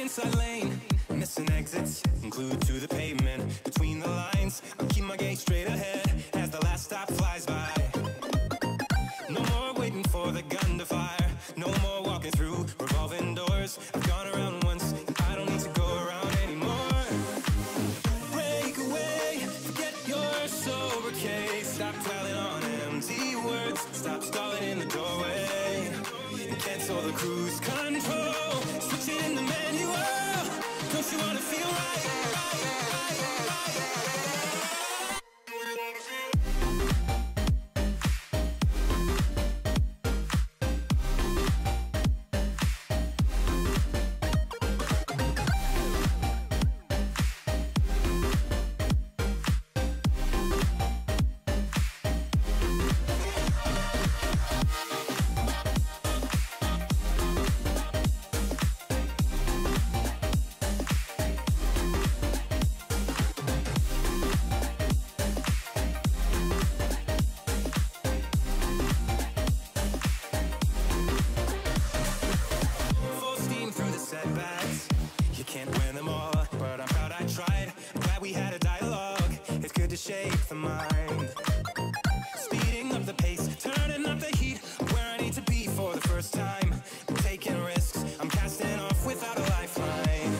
inside lane, missing exits, glued to the pavement. Between the lines, I'll keep my gaze straight ahead as the last stop flies by. No more waiting for the gun to fire. No more walking through revolving doors. I've gone around once, I don't need to go around anymore. Break away, forget your sober case. Stop dwelling on empty words. Stop stalling in the doorway. Cancel the cruise control. Switch it in the manual. Don't you wanna feel right? right, right, right? Shake the mind. Speeding up the pace, turning up the heat. Where I need to be for the first time. Taking risks, I'm casting off without a lifeline.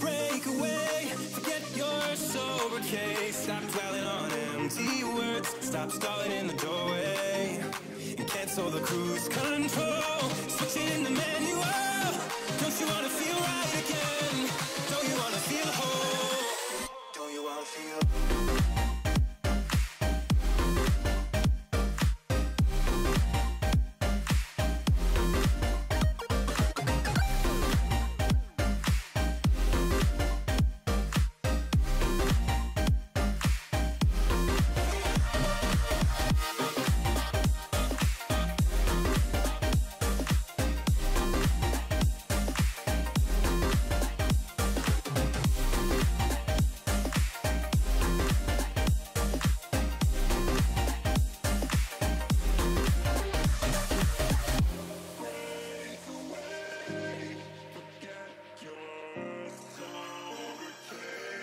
Break away, forget your sober case. Stop dwelling on empty words. Stop stalling in the doorway. And cancel the cruise control. Switch it in the manual. Don't you wanna feel right again?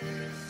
Deus.